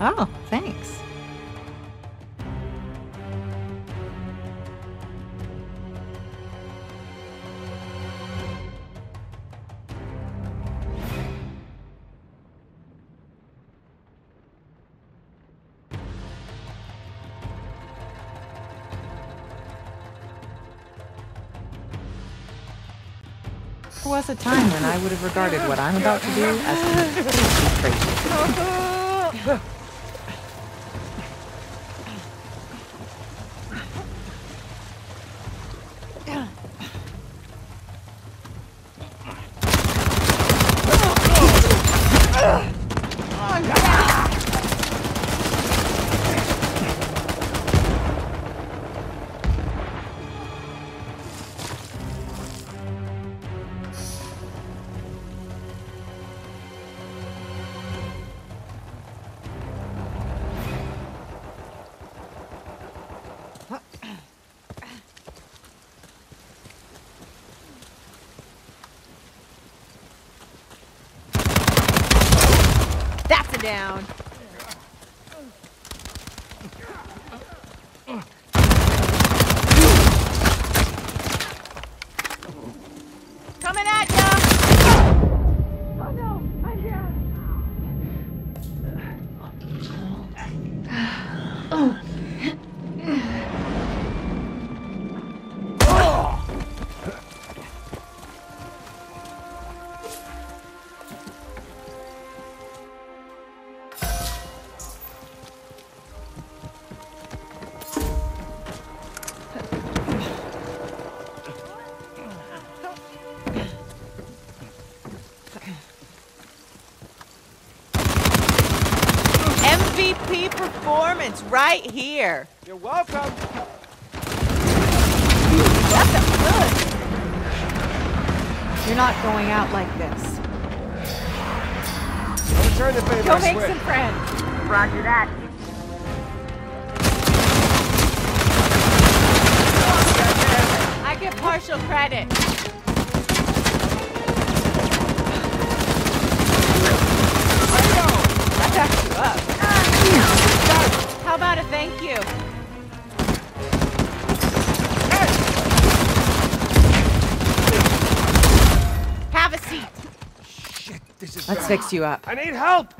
Oh, thanks. There was a time when I would have regarded what I'm about to do as completely crazy. That's down. Coming at ya! Performance right here. You're welcome. That's a good. You're not going out like this. Return the favor. Go make swear. some friends. Roger that. I get partial credit. That backed you up. How about a thank you? Have a seat. Shit, this is Let's bad. fix you up. I need help.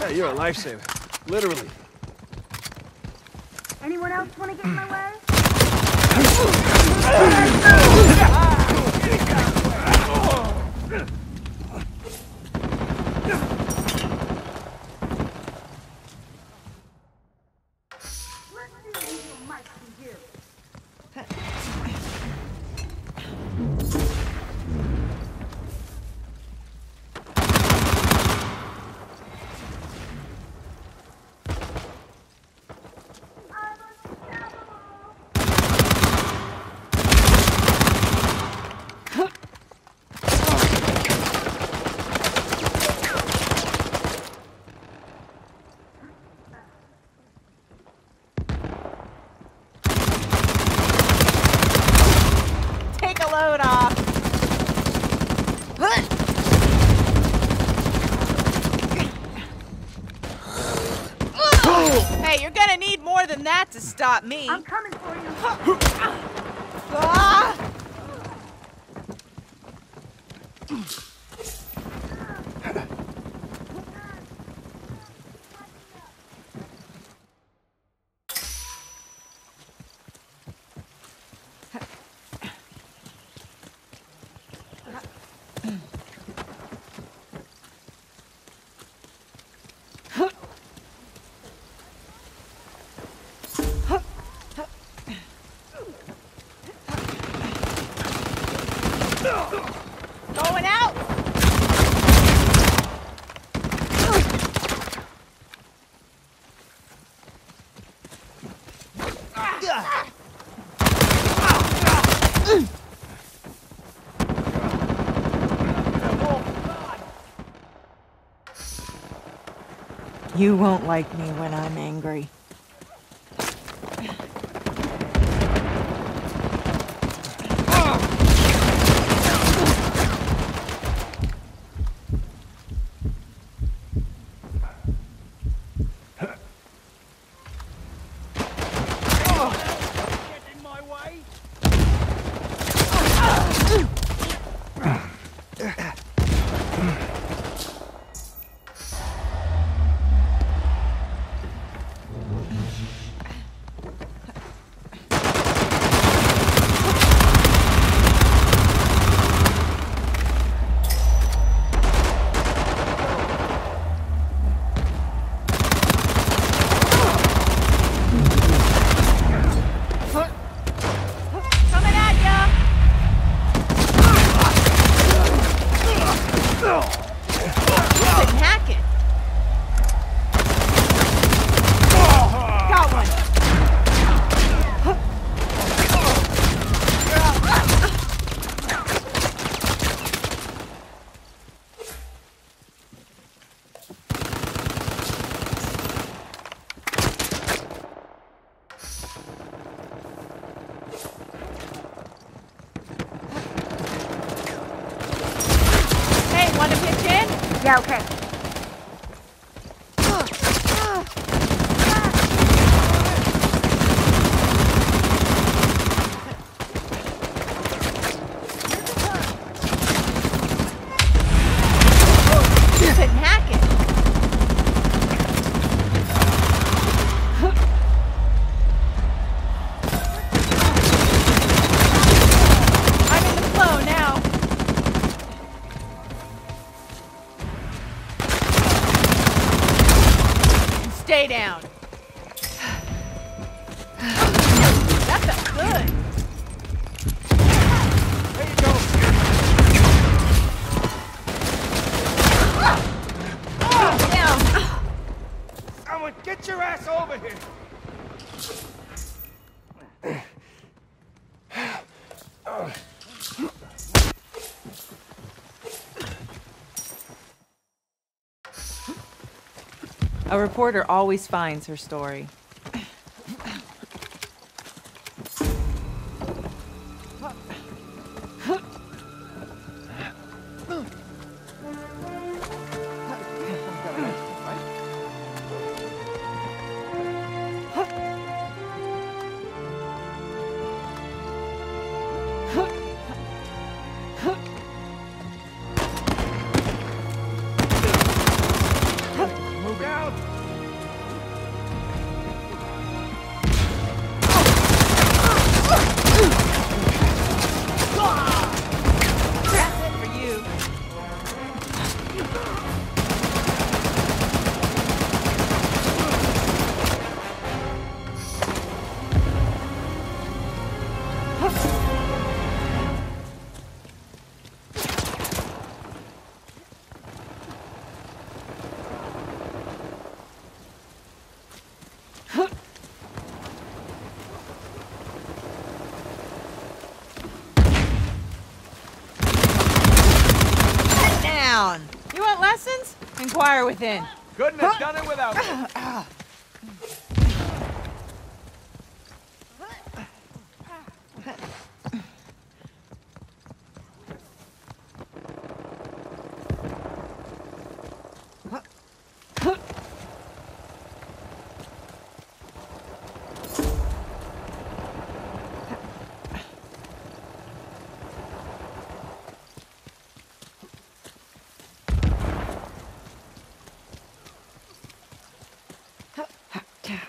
Hey, you're a lifesaver. Literally. Anyone else want to get in my way? Let's see what Evil Mike can do. I'm unstoppable. Take a load off. Hey, you're gonna need more than that to stop me. I'm coming for you. Ah! Going out. You won't like me when I'm angry. Coming at ya! Couldn't hack it. Got one. Hey, wanna pitch in? Yeah, okay. A reporter always finds her story. Inquire within. Couldn't have done it without ah, ah me.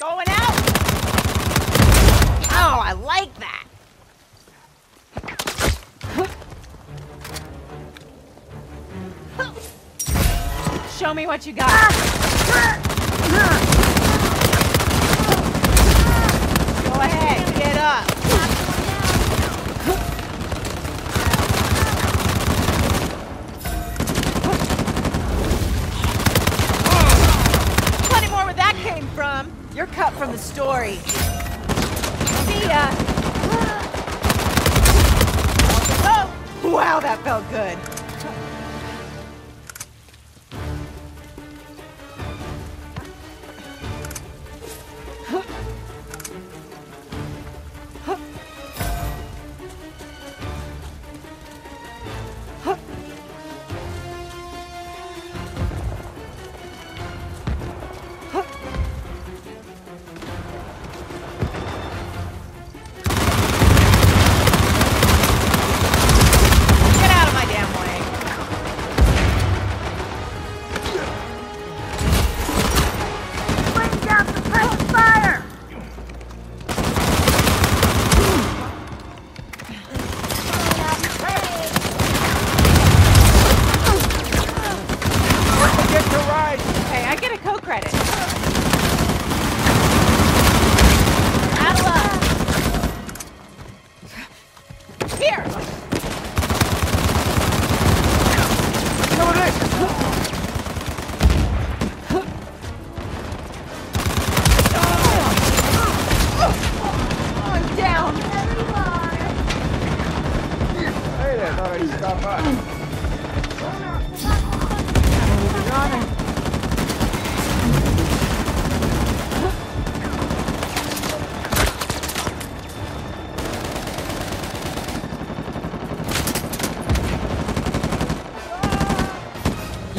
Going out. Oh, I like that. Show me what you got. Go ahead, get up. Plenty more where that came from. You're cut from the story. See ya. Oh, wow, that felt good.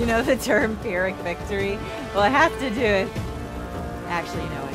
Know the term Pyrrhic victory? Well, I have to do it. Actually, know